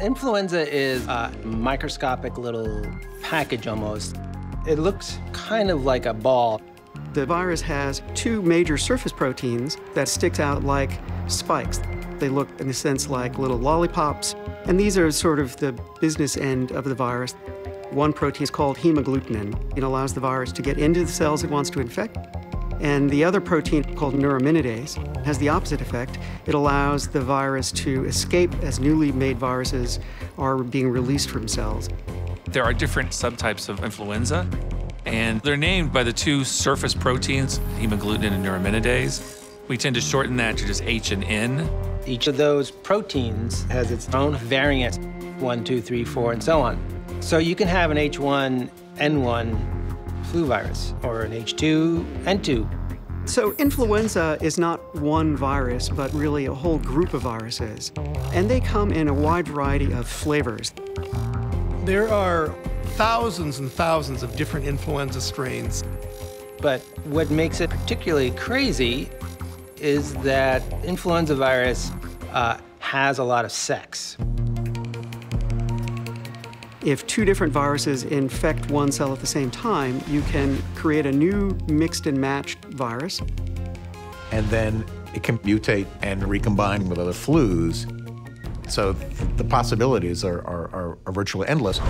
Influenza is a microscopic little package almost. It looks kind of like a ball. The virus has two major surface proteins that stick out like spikes. They look, in a sense, like little lollipops, and these are sort of the business end of the virus. One protein is called hemagglutinin. It allows the virus to get into the cells it wants to infect. And the other protein, called neuraminidase, has the opposite effect. It allows the virus to escape as newly made viruses are being released from cells. There are different subtypes of influenza, and they're named by the two surface proteins, hemagglutinin and neuraminidase. We tend to shorten that to just H and N. Each of those proteins has its own variant, one, two, three, four, and so on. So you can have an H1N1 flu virus or an H2N2. So influenza is not one virus, but really a whole group of viruses. And they come in a wide variety of flavors. There are thousands and thousands of different influenza strains. But what makes it particularly crazy is that influenza virus uh, has a lot of sex. If two different viruses infect one cell at the same time, you can create a new mixed and matched virus. And then it can mutate and recombine with other flus. So the possibilities are, are, are virtually endless.